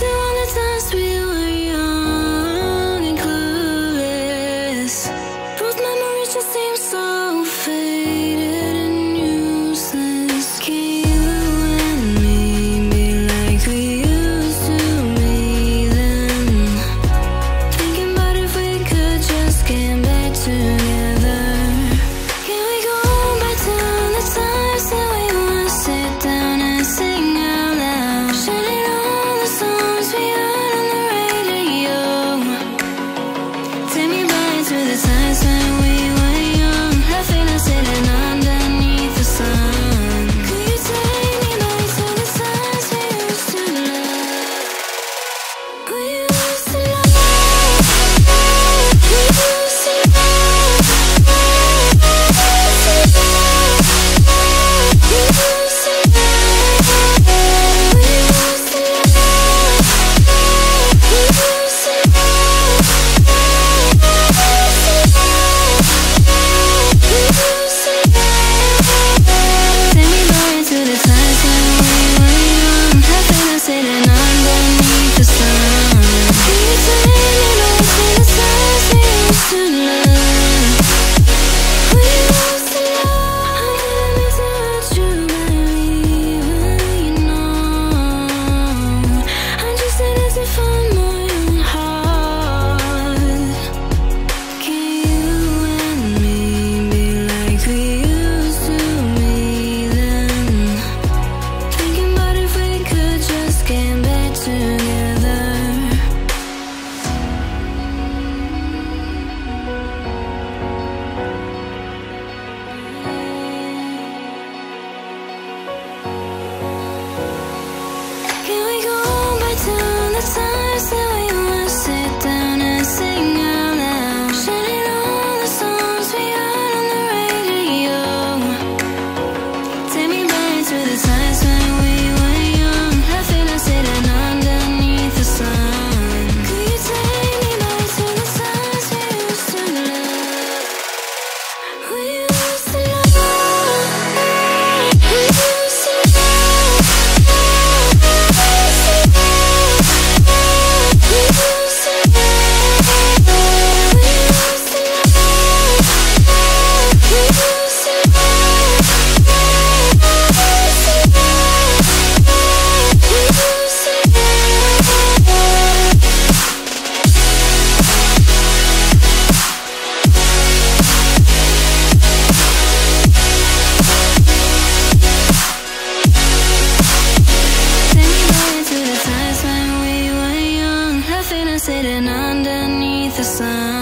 to all the times we were hidden underneath the sun.